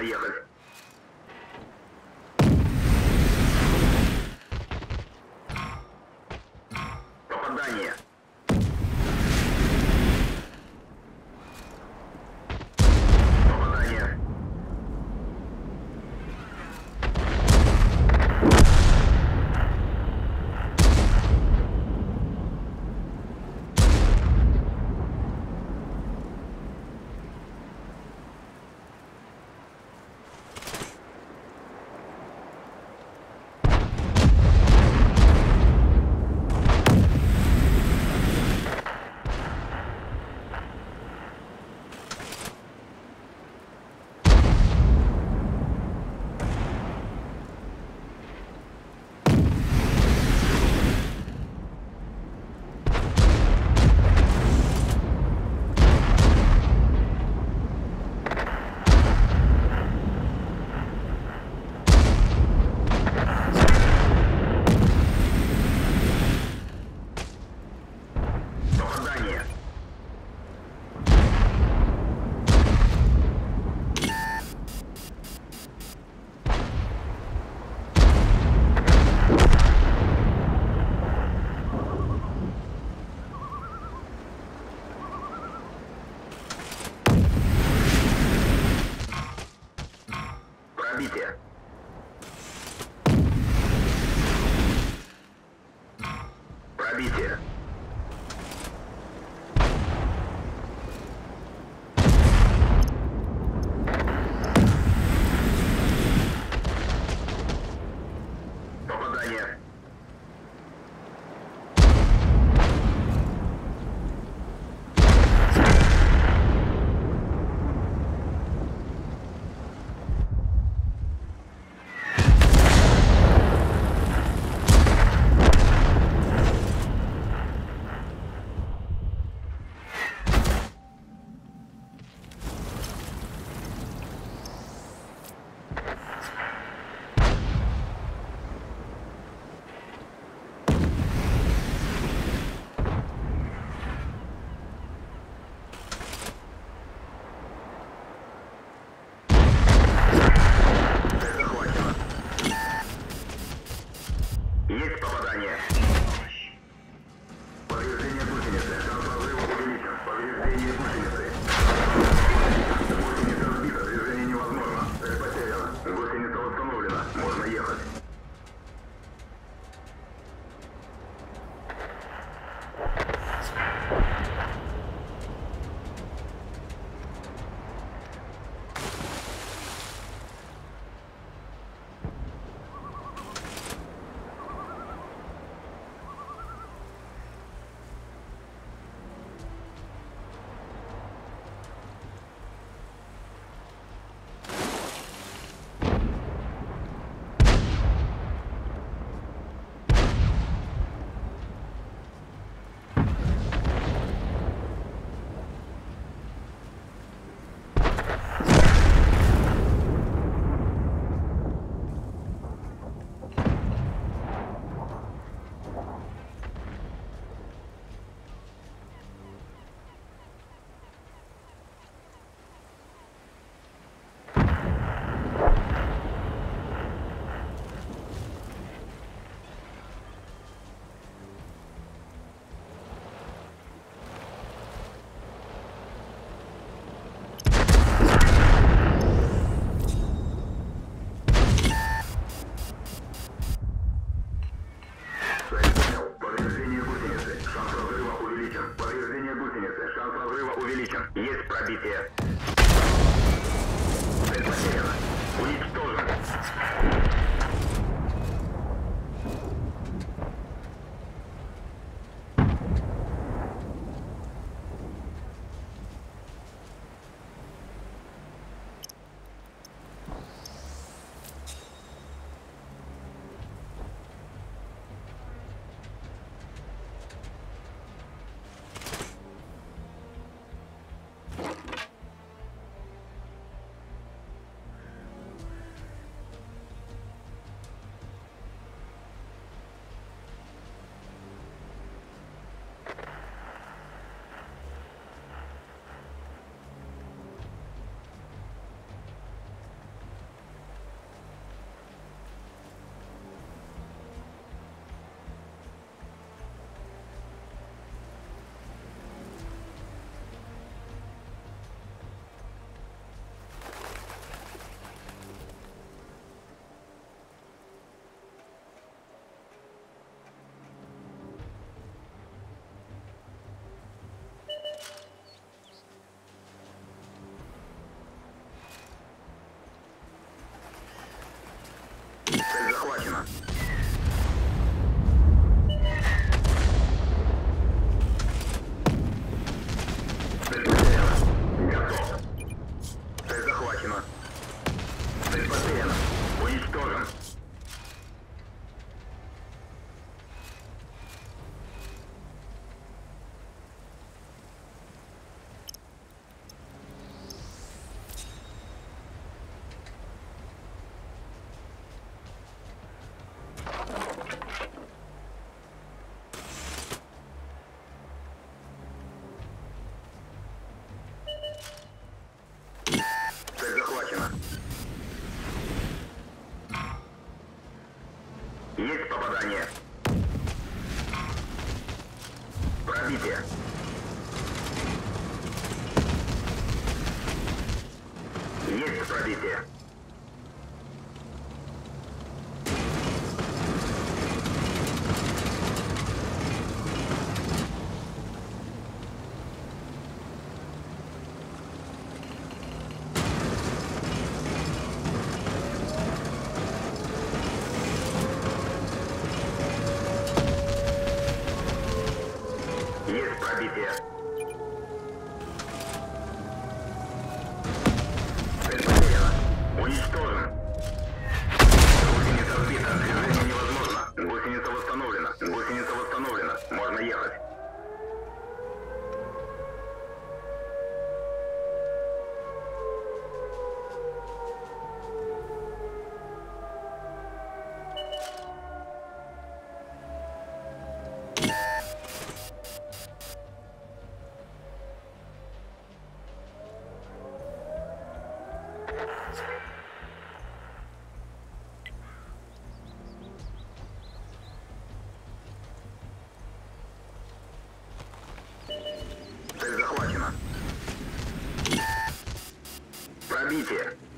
மையம் Пробитие. Пробитие. Попадание. Пробитие. Есть пробитие. Пробитие.